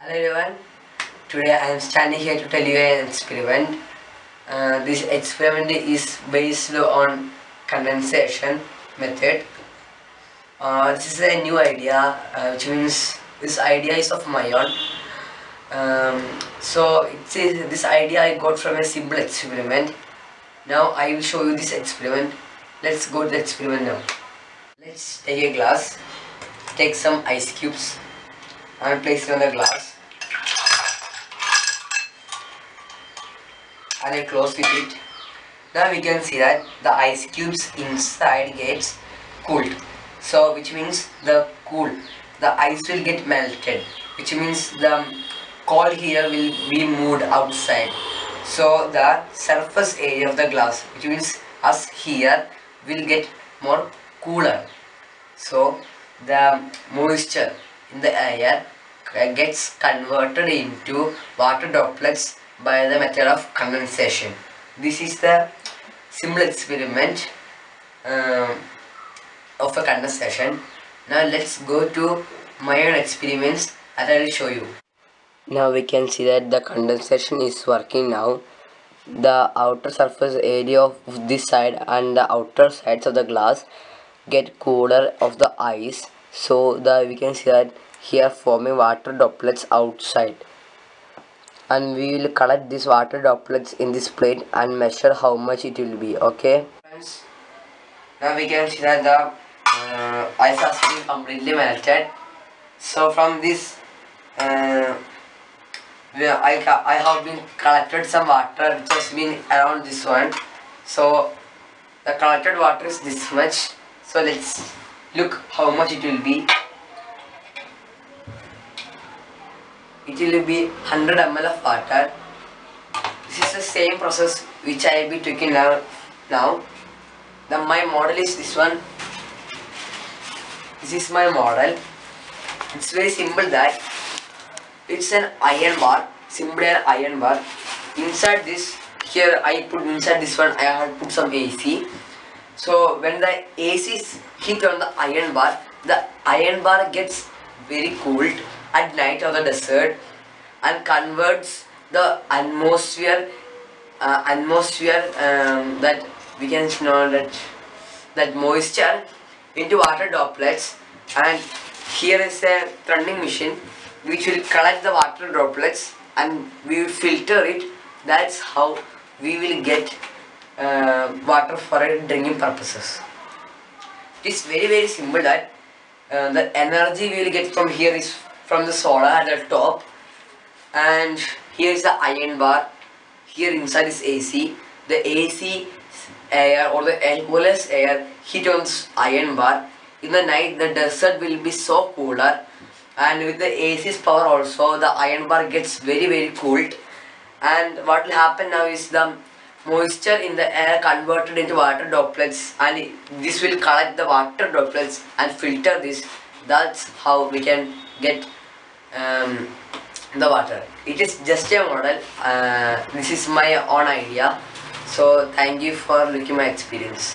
Hello everyone. Today I am standing here to tell you an experiment. Uh, this experiment is based on condensation method. Uh, this is a new idea, uh, which means this idea is of my own. Um, so it is this idea I got from a simple experiment. Now I will show you this experiment. Let's go to the experiment now. Let's take a glass, take some ice cubes and place it on the glass and I close with it. Now we can see that the ice cubes inside gets cooled. So which means the cool, the ice will get melted. Which means the cold here will be moved outside. So the surface area of the glass, which means us here will get more cooler. So the moisture in the air uh, gets converted into water droplets by the method of condensation. This is the simple experiment um, of a condensation. Now let's go to my own experiments that I will show you. Now we can see that the condensation is working now. The outer surface area of this side and the outer sides of the glass get cooler of the ice so the we can see that here forming water droplets outside and we will collect this water droplets in this plate and measure how much it will be okay? Friends now we can see that the uh, ice has been completely melted. So from this uh, I, I have been collected some water which has been around this one. So the collected water is this much. So let's look how much it will be it will be 100 ml of water. This is the same process which I will be taking now. Now the my model is this one. This is my model. It's very simple that it's an iron bar simply an iron bar. Inside this here I put inside this one I have put some AC so when the AC is hit on the iron bar the iron bar gets very cooled at night of the desert and converts the atmosphere uh, atmosphere um, that we can know that that moisture into water droplets. And here is a turning machine which will collect the water droplets and we will filter it. That's how we will get uh, water for drinking purposes. It is very very simple that uh, the energy we will get from here is from the solar at the top. And here is the iron bar. Here inside is AC the AC air or the aqueous air hit on iron bar. In the night the desert will be so cooler. And with the AC's power also the iron bar gets very very cooled. And what will happen now is the moisture in the air converted into water droplets. And this will collect the water droplets and filter this. That's how we can get um, the water. It is just a model. Uh, this is my own idea. So thank you for looking my experience